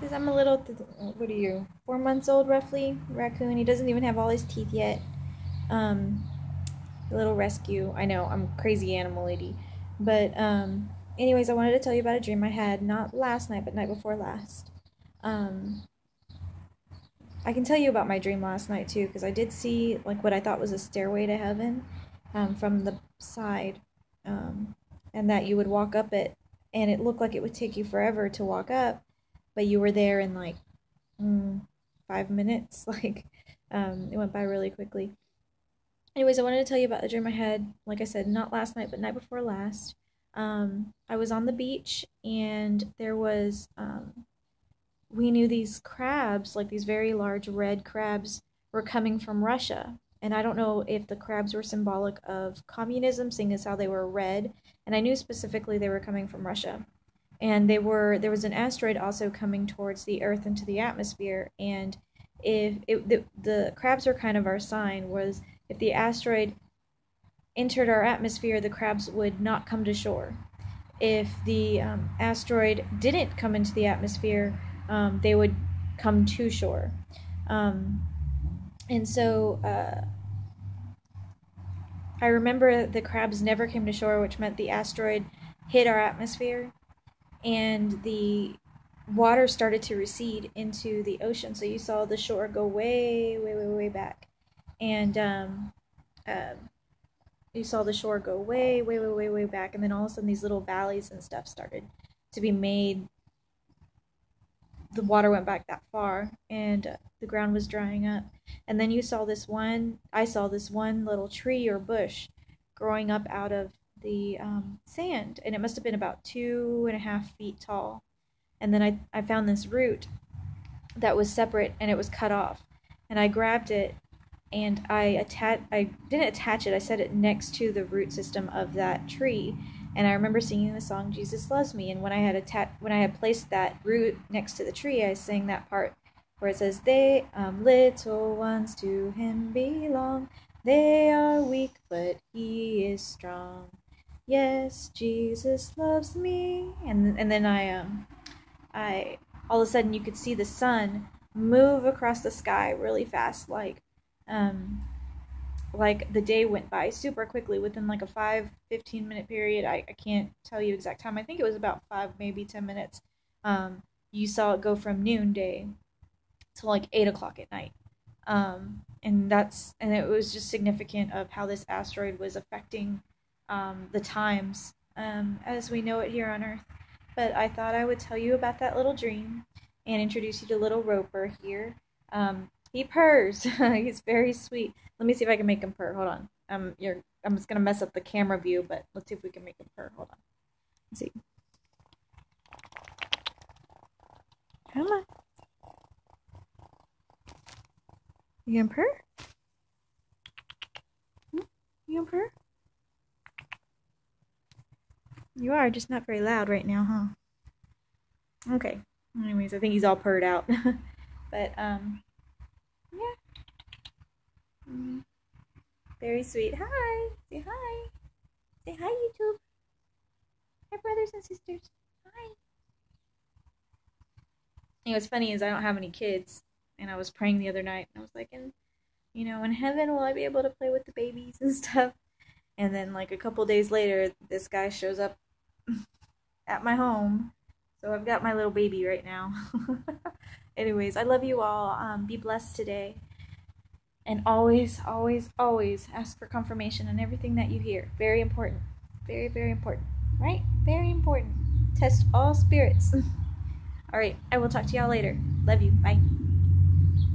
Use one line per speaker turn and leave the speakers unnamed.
Says I'm a little, what are you, four months old roughly, raccoon. He doesn't even have all his teeth yet. Um, little rescue. I know, I'm crazy animal lady. But, um, anyways, I wanted to tell you about a dream I had, not last night, but night before last. Um, I can tell you about my dream last night too, because I did see like what I thought was a stairway to heaven um, from the side, um, and that you would walk up it, and it looked like it would take you forever to walk up, but you were there in like mm, five minutes. Like um, it went by really quickly. Anyways, I wanted to tell you about the dream I had. Like I said, not last night, but night before last. Um, I was on the beach, and there was um, we knew these crabs, like these very large red crabs, were coming from Russia. And I don't know if the crabs were symbolic of communism, seeing as how they were red. And I knew specifically they were coming from Russia. And they were there was an asteroid also coming towards the Earth into the atmosphere. And if it, the, the crabs were kind of our sign was if the asteroid entered our atmosphere, the crabs would not come to shore. If the um, asteroid didn't come into the atmosphere, um, they would come to shore. Um, and so uh, I remember the crabs never came to shore, which meant the asteroid hit our atmosphere and the water started to recede into the ocean. So you saw the shore go way, way, way, way back. And um, uh, you saw the shore go way, way, way, way, way back. And then all of a sudden, these little valleys and stuff started to be made the water went back that far and uh, the ground was drying up. And then you saw this one, I saw this one little tree or bush growing up out of the um, sand, and it must have been about two and a half feet tall. And then I, I found this root that was separate and it was cut off. And I grabbed it and I attach I didn't attach it, I set it next to the root system of that tree and I remember singing the song "Jesus Loves Me." And when I had atta- when I had placed that root next to the tree, I sang that part where it says, "They um, little ones to Him belong. They are weak, but He is strong. Yes, Jesus loves me." And and then I um I all of a sudden you could see the sun move across the sky really fast, like um like the day went by super quickly within like a 5 15 minute period. I, I can't tell you exact time. I think it was about 5 maybe 10 minutes. Um, you saw it go from noonday to like 8 o'clock at night. Um, and that's and it was just significant of how this asteroid was affecting um, the times um, as we know it here on earth but i thought i would tell you about that little dream and introduce you to little roper here um, he purrs. He's very sweet. Let me see if I can make him purr. Hold on. Um, you're. I'm just gonna mess up the camera view, but let's see if we can make him purr. Hold on. Let's see. Come on. You gonna purr? Hmm? You gonna purr? You are, just not very loud right now, huh? Okay. Anyways, I think he's all purred out. but, um, yeah. Mm. Very sweet. Hi. Say hi. Say hi, YouTube. Hi, brothers and sisters. Hi. You know, what's funny is I don't have any kids, and I was praying the other night, and I was like, and you know, in heaven, will I be able to play with the babies and stuff? And then, like a couple days later, this guy shows up at my home. So I've got my little baby right now. Anyways, I love you all. Um, be blessed today. And always, always, always ask for confirmation on everything that you hear. Very important. Very, very important. Right? Very important. Test all spirits. all right. I will talk to y'all later. Love you. Bye.